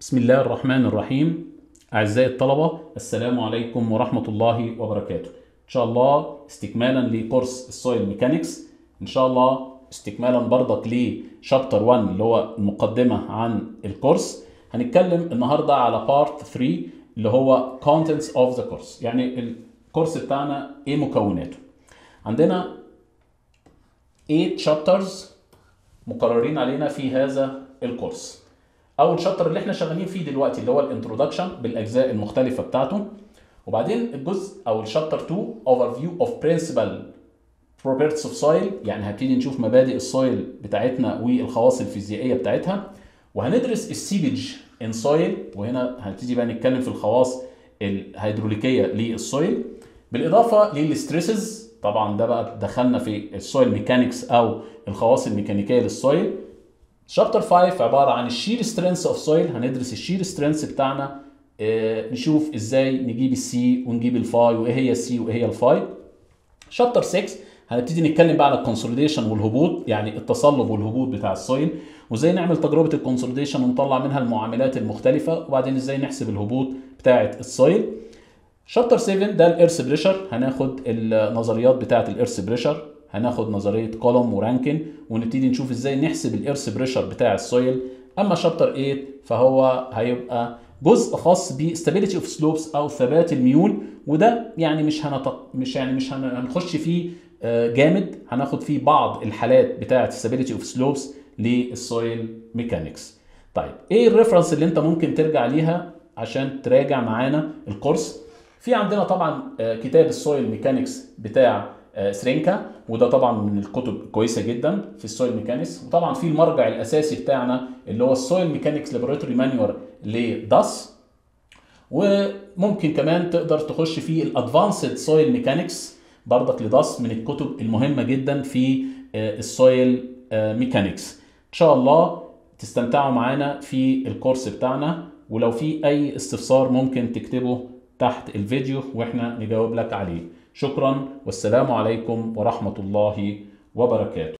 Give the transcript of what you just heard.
بسم الله الرحمن الرحيم. أعزائي الطلبة السلام عليكم ورحمة الله وبركاته. إن شاء الله استكمالا ل course ال soil mechanics إن شاء الله استكمالا برضك ل chapter 1 اللي هو المقدمة عن ال course. هنتكلم النهاردة على part 3 اللي هو contents of the course. يعني ال course بتاعنا إيه مكوناته؟ عندنا 8 chapters مقررين علينا في هذا ال course. أول chapter اللي إحنا شغالين فيه دلوقتي اللي هو ال introduction بالأجزاء المختلفة بتاعته. وبعدين الجزء أو ال chapter 2 overview of principal properties of soil يعني هنبتدي نشوف مبادئ ال soil بتاعتنا والخواص الفيزيائية بتاعتها. وهندرس ال seepage in soil وهنا هنبتدي بقى نتكلم في الخواص الهيدروليكية لل soil بالإضافة لل stresses طبعا ده بقى دخلنا في ال soil mechanics أو الخواص الميكانيكية لل soil chapter 5 عبارة عن ال shear strength of soil هندرس ال shear strength بتاعنا. آه نشوف إزاي نجيب ال C ونجيب ال phi وإيه هي ال C وإيه هي ال phi chapter 6 هنبتدي نتكلم بقى على ال consolidation والهبوط يعني التصلب والهبوط بتاع ال soil وإزاي نعمل تجربة ال consolidation ونطلع منها المعاملات المختلفة. وبعدين إزاي نحسب الهبوط بتاعه ال soil chapter 7 ده ال earth pressure هناخد النظريات بتاعه ال earth pressure هناخد نظرية كولوم ورانكن ونبتدي نشوف إزاي نحسب ال earth pressure بتاع ال soil أما chapter 8 فهو هيبقى جزء خاص ب stability of slopes أو ثبات الميول وده يعني مش هنط... مش يعني مش هنخش فيه جامد. هناخد فيه بعض الحالات بتاعة stability of slopes لل soil mechanics طيب إيه ال reference اللي أنت ممكن ترجع ليها عشان تراجع معانا ال course في عندنا طبعا كتاب ال soil mechanics بتاع سرينكا وده طبعا من الكتب كويسة جدا في ال soil mechanics وطبعا في المرجع الأساسي بتاعنا اللي هو ال soil mechanics laboratory manual لداس وممكن كمان تقدر تخش في ال advanced soil mechanics برضك لداس من الكتب المهمة جدا في ال soil mechanics إن شاء الله تستمتعوا معانا في ال course بتاعنا. ولو في أي استفسار ممكن تكتبه تحت الفيديو وإحنا نجاوب لك عليه. شكرا والسلام عليكم ورحمة الله وبركاته.